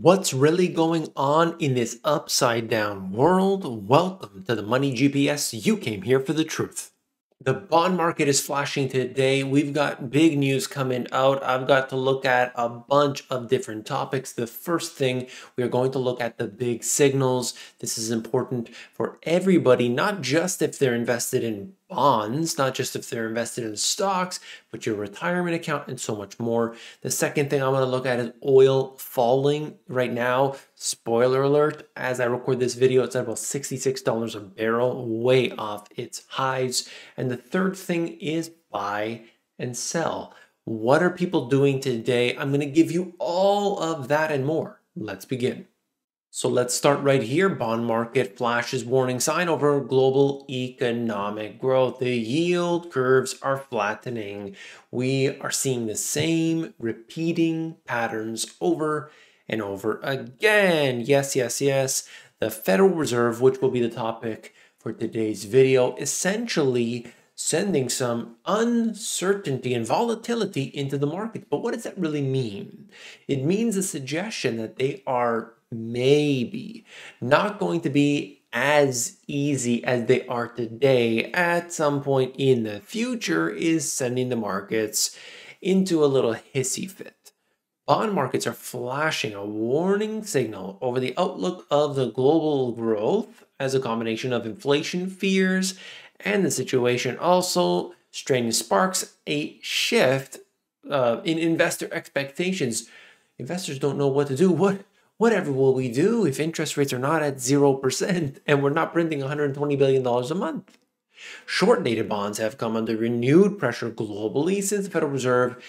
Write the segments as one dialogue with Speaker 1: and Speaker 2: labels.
Speaker 1: What's really going on in this upside down world? Welcome to the Money GPS. You came here for the truth. The bond market is flashing today. We've got big news coming out. I've got to look at a bunch of different topics. The first thing, we are going to look at the big signals. This is important for everybody, not just if they're invested in bonds, not just if they're invested in stocks, but your retirement account and so much more. The second thing I want to look at is oil falling right now. Spoiler alert, as I record this video, it's at about $66 a barrel, way off its highs. And the third thing is buy and sell. What are people doing today? I'm going to give you all of that and more. Let's begin. So let's start right here. Bond market flashes warning sign over global economic growth. The yield curves are flattening. We are seeing the same repeating patterns over and over again. Yes, yes, yes. The Federal Reserve, which will be the topic for today's video, essentially sending some uncertainty and volatility into the market. But what does that really mean? It means a suggestion that they are maybe not going to be as easy as they are today at some point in the future is sending the markets into a little hissy fit. Bond markets are flashing a warning signal over the outlook of the global growth as a combination of inflation fears and the situation also straining sparks a shift uh, in investor expectations. Investors don't know what to do. What whatever will we do if interest rates are not at 0% and we're not printing $120 billion a month? Short dated bonds have come under renewed pressure globally since the Federal Reserve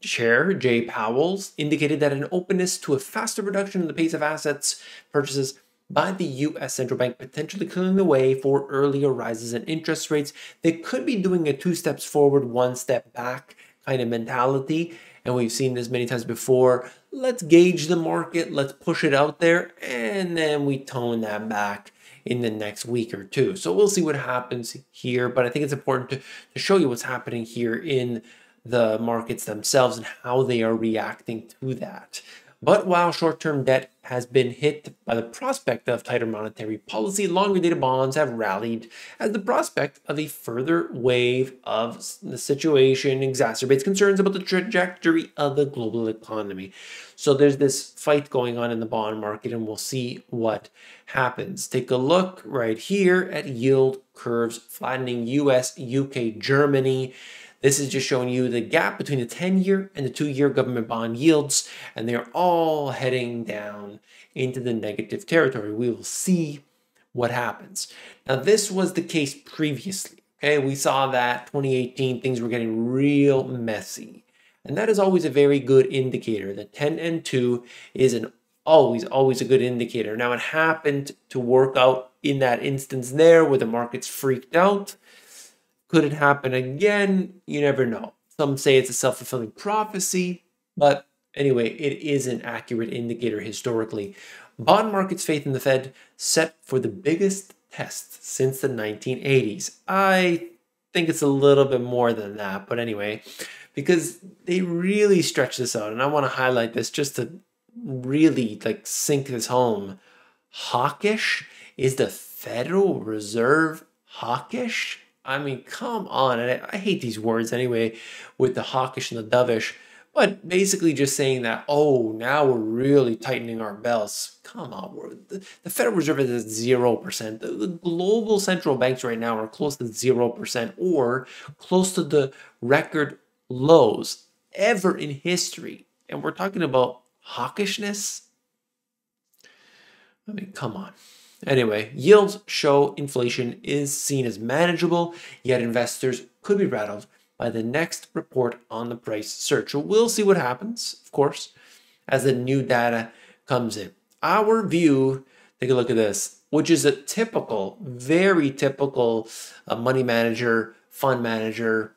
Speaker 1: Chair Jay Powell's indicated that an openness to a faster reduction in the pace of assets purchases by the US central bank potentially clearing the way for earlier rises in interest rates. They could be doing a two steps forward, one step back kind of mentality. And we've seen this many times before let's gauge the market, let's push it out there, and then we tone that back in the next week or two. So we'll see what happens here, but I think it's important to, to show you what's happening here in the markets themselves and how they are reacting to that. But while short term debt has been hit by the prospect of tighter monetary policy, longer dated bonds have rallied as the prospect of a further wave of the situation exacerbates concerns about the trajectory of the global economy. So there's this fight going on in the bond market, and we'll see what happens. Take a look right here at yield curves flattening US, UK, Germany. This is just showing you the gap between the 10 year and the two year government bond yields, and they're all heading down into the negative territory. We will see what happens. Now, this was the case previously. Okay, we saw that 2018 things were getting real messy. And that is always a very good indicator. The 10 and 2 is an always, always a good indicator. Now, it happened to work out in that instance there where the markets freaked out. Could it happen again? You never know. Some say it's a self fulfilling prophecy, but anyway, it is an accurate indicator historically. Bond market's faith in the Fed set for the biggest test since the 1980s. I think it's a little bit more than that, but anyway, because they really stretch this out, and I want to highlight this just to really like sink this home. Hawkish is the Federal Reserve hawkish? I mean, come on. And I, I hate these words anyway with the hawkish and the dovish, but basically just saying that, oh, now we're really tightening our belts. Come on. The, the, Federal Reserve is at 0%. The, the global central banks right now are close to 0% or close to the record lows ever in history. And we're talking about hawkishness. I mean, come on. Anyway, yields show inflation is seen as manageable, yet investors could be rattled by the next report on the price. So we'll see what happens, of course, as the new data comes in. Our view, take a look at this, which is a typical, very typical uh, money manager, fund manager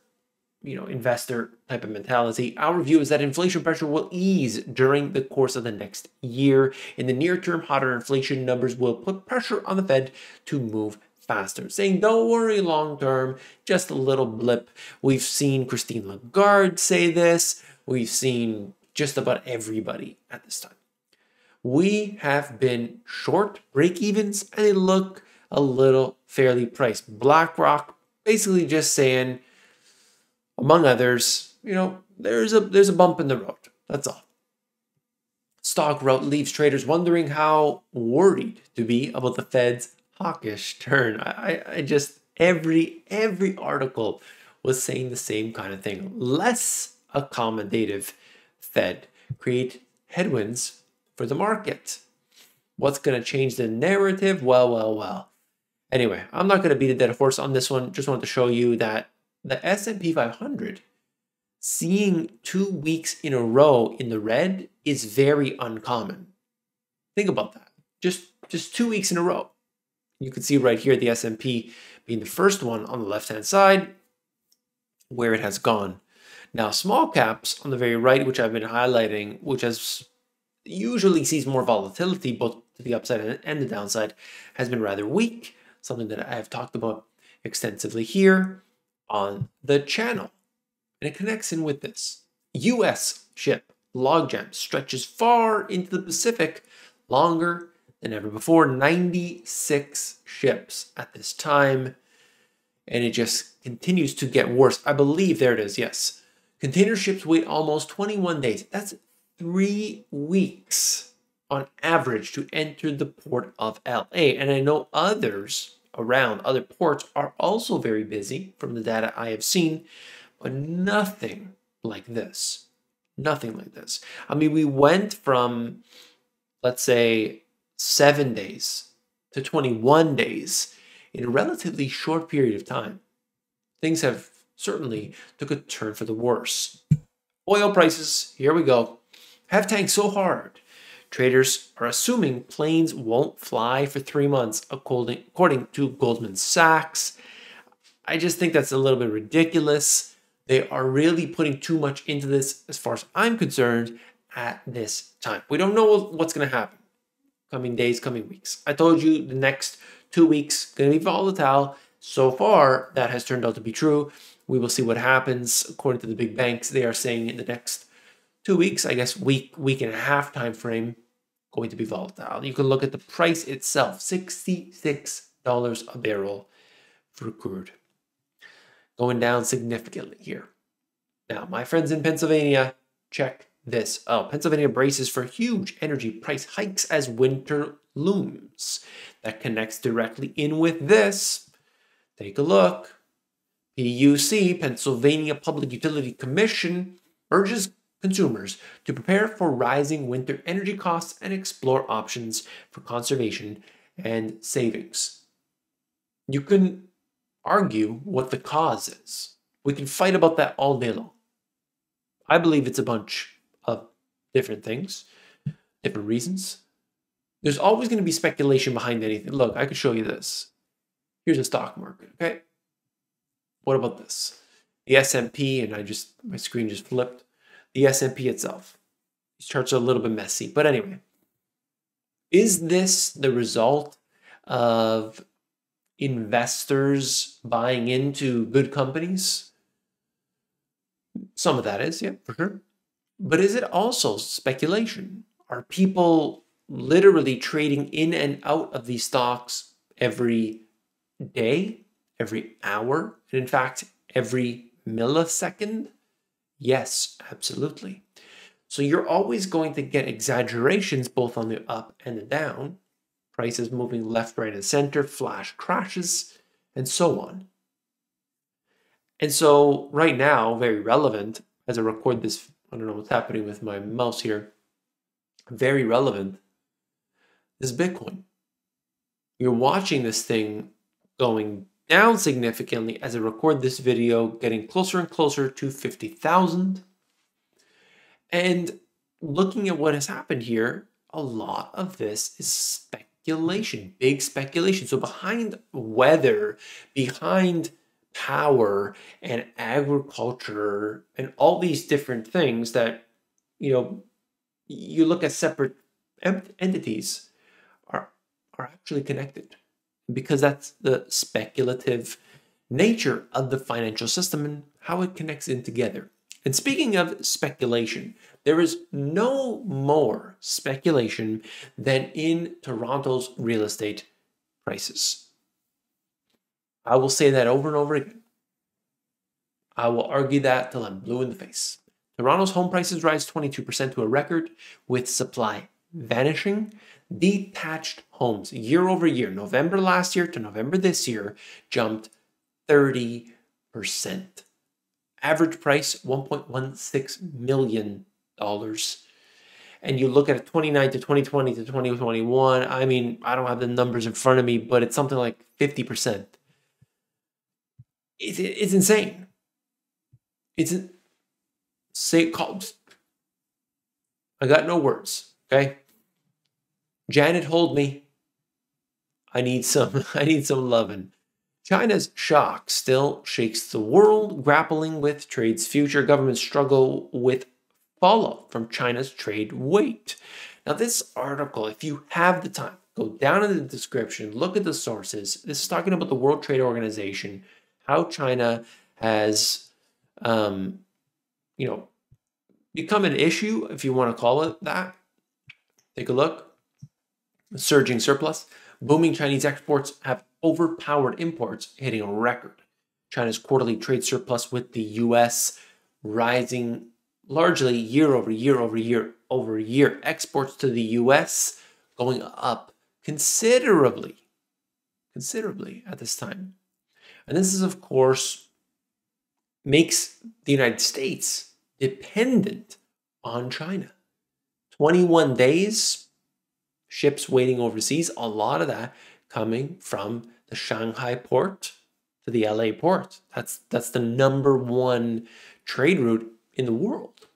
Speaker 1: you know, investor type of mentality, our view is that inflation pressure will ease during the course of the next year. In the near term, hotter inflation numbers will put pressure on the Fed to move faster, saying, don't worry long term, just a little blip. We've seen Christine Lagarde say this. We've seen just about everybody at this time. we have been short break evens and they look a little fairly priced. BlackRock basically just saying, among others, you know, there's a there's a bump in the road. That's all. Stock rout leaves traders wondering how worried to be about the Fed's hawkish turn. I, I just every every article was saying the same kind of thing. Less accommodative Fed create headwinds for the market. What's going to change the narrative? Well, well, well. Anyway, I'm not going to beat a dead horse on this one. Just wanted to show you that the S&P 500 seeing two weeks in a row in the red is very uncommon. Think about that. Just just two weeks in a row. You can see right here the S&P being the first one on the left-hand side where it has gone. Now, small caps on the very right, which I've been highlighting, which has usually sees more volatility both to the upside and the downside, has been rather weak, something that I have talked about extensively here on the channel. And it connects in with this. US ship logjam stretches far into the Pacific, longer than ever before. 96 ships at this time. And it just continues to get worse. I believe there it is, yes. Container ships wait almost 21 days. That's three weeks on average to enter the port of LA. And I know others around, other ports, are also very busy from the data I have seen, but nothing like this. Nothing like this. I mean, we went from, let's say, seven days to 21 days in a relatively short period of time. Things have certainly took a turn for the worse. Oil prices, here we go have tanked so hard. Traders are assuming planes won't fly for three months, according, according to Goldman Sachs. I just think that's a little bit ridiculous. They are really putting too much into this, as far as I'm concerned, at this time. We don't know what's going to happen coming days, coming weeks. I told you the next two weeks going to be volatile. So far, that has turned out to be true. We will see what happens. According to the big banks, they are saying in the next two weeks, I guess week, week and a half time frame, going to be volatile. You can look at the price itself, $66 a barrel for crude. Going down significantly here. Now, my friends in Pennsylvania, check this out. Pennsylvania braces for huge energy price hikes as winter looms. That connects directly in with this. Take a look. PUC, Pennsylvania Public Utility Commission, urges consumers to prepare for rising winter energy costs and explore options for conservation and savings. You can argue what the cause is. We can fight about that all day long. I believe it's a bunch of different things, different reasons. There's always going to be speculation behind anything. Look, I could show you this. Here's a stock market, okay? What about this? The S&P and I just my screen just flipped the S&P itself. These charts are a little bit messy, but anyway. Is this the result of investors buying into good companies? Some of that is, yeah, for sure. But is it also speculation? Are people literally trading in and out of these stocks every day, every hour, and in fact, every millisecond? Yes, absolutely. So you're always going to get exaggerations both on the up and the down, prices moving left, right, and center, flash crashes, and so on. And so right now, very relevant, as I record this, I don't know what's happening with my mouse here, very relevant is Bitcoin. You're watching this thing going down significantly as I record this video, getting closer and closer to 50,000. And looking at what has happened here, a lot of this is speculation, big speculation. So behind weather, behind power and agriculture and all these different things that, you know, you look at separate entities are, are actually connected because that's the speculative nature of the financial system and how it connects in together. And speaking of speculation, there is no more speculation than in Toronto's real estate prices. I will say that over and over again. I will argue that till I'm blue in the face. Toronto's home prices rise 22% to a record, with supply vanishing. Detached homes year over year, November last year to November this year, jumped 30%. Average price $1.16 million. And you look at 29 to 2020 to 2021, I mean, I don't have the numbers in front of me, but it's something like 50%. It's, it's insane. It's say called. I got no words. Okay. Janet, hold me. I need some. I need some loving. China's shock still shakes the world, grappling with trade's future. Governments struggle with fallout from China's trade weight. Now, this article, if you have the time, go down in the description, look at the sources. This is talking about the World Trade Organization, how China has, um, you know, become an issue, if you want to call it that. Take a look. Surging surplus. Booming Chinese exports have overpowered imports, hitting a record. China's quarterly trade surplus with the US rising largely year over year over year over year. Exports to the US going up considerably, considerably at this time. And this is, of course, makes the United States dependent on China. 21 days, ships waiting overseas, a lot of that coming from the Shanghai port to the LA port. That's that's the number one trade route in the world.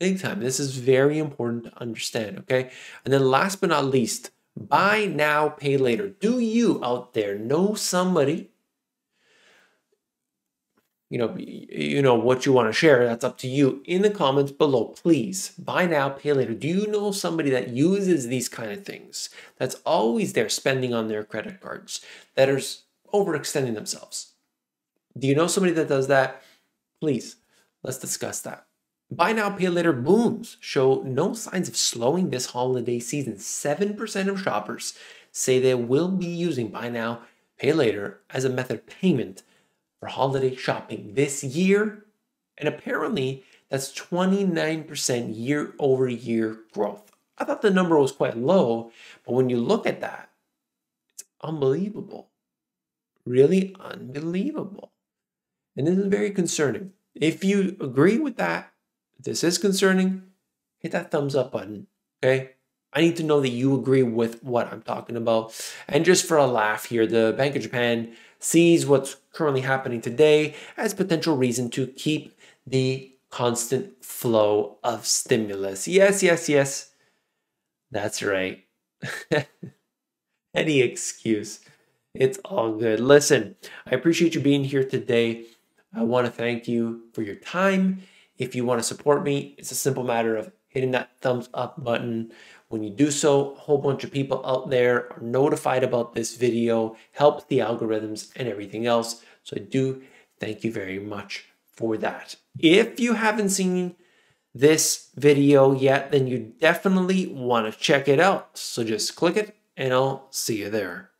Speaker 1: Big time. This is very important to understand, okay? And then last but not least, buy now, pay later. Do you out there know somebody you know, you know what you want to share. That's up to you in the comments below. Please buy now, pay later. Do you know somebody that uses these kind of things? That's always there spending on their credit cards that are overextending themselves. Do you know somebody that does that? Please, let's discuss that. Buy now, pay later booms show no signs of slowing this holiday season. 7% of shoppers say they will be using buy now, pay later as a method of payment for holiday shopping this year. And apparently, that's 29% year over year growth. I thought the number was quite low, but when you look at that, it's unbelievable. Really unbelievable. And this is very concerning. If you agree with that, this is concerning, hit that thumbs up button. Okay. I need to know that you agree with what I'm talking about. And just for a laugh here, the Bank of Japan sees what's currently happening today as potential reason to keep the constant flow of stimulus. Yes, yes, yes. That's right. Any excuse. It's all good. Listen, I appreciate you being here today. I want to thank you for your time. If you want to support me, it's a simple matter of hitting that thumbs up button. When you do so, a whole bunch of people out there are notified about this video, helps the algorithms and everything else. So I do thank you very much for that. If you haven't seen this video yet, then you definitely want to check it out. So just click it and I'll see you there.